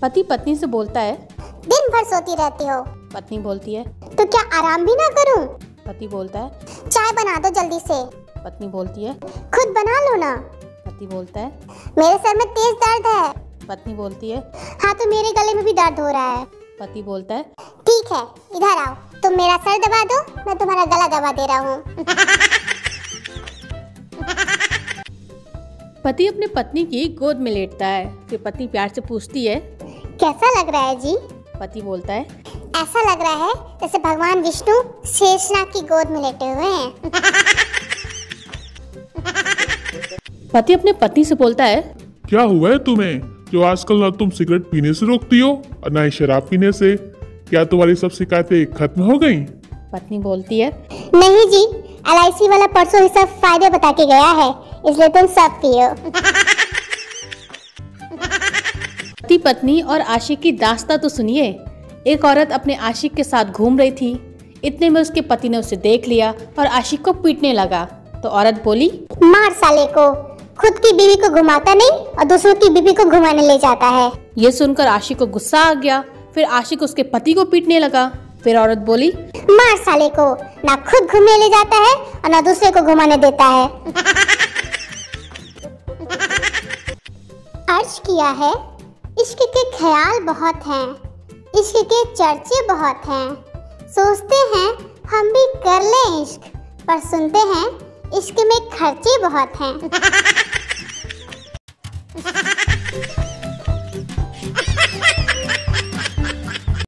पति पत्नी से बोलता है दिन भर सोती रहती हो। पत्नी बोलती है तो क्या आराम भी ना करूँ? पति बोलता है चाय बना दो जल्दी से। पत्नी बोलती है खुद बना लो ना। पति बोलता है मेरे सर में तेज दर्द है। पत्नी बोलती है हाँ तो मेरे गले में भी दर्द हो रहा है। पति बोलता है ठीक है इधर आओ। तुम मेरा सर दबा दो मैं तुम्हारा गला दबा दे रहा हूँ। पति अपनी पत्नी की गोद में लेटता है। फिर पत्नी प्यार से पूछती है कैसा लग रहा है जी? पति बोलता है ऐसा लग रहा है जैसे भगवान विष्णु शेषनाग की गोद में लेटे हुए हैं। पति अपने पत्नी से बोलता है क्या हुआ है तुम्हें जो आजकल ना तुम सिगरेट पीने से रोकती हो और ना ही शराब पीने से? क्या तुम्हारी सब शिकायतें खत्म हो गईं? पत्नी बोलती है नहीं जी एल वाला परसों ही सब फ़ायदे बता के गया है। इसलिए तुम सब पियो। पति पत्नी और आशिक की दास्ता तो सुनिए। एक औरत अपने आशिक के साथ घूम रही थी। इतने में उसके पति ने उसे देख लिया और आशिक को पीटने लगा। तो औरत बोली मार साले को। खुद की बीवी को घुमाता नहीं और दूसरों की बीवी को घुमाने ले जाता है। ये सुनकर आशिक को गुस्सा आ गया। फिर आशिक उसके पति को पीटने लगा। फिर औरत बोली मार साले को। ना खुद घूमने ले जाता है और ना दूसरे को घुमाने देता है। अर्ज़ किया है। इश्क के ख्याल बहुत हैं। इश्क के चर्चे बहुत हैं। सोचते हैं, हम भी कर लें इश्क, पर सुनते हैं, इश्क में खर्चे बहुत हैं।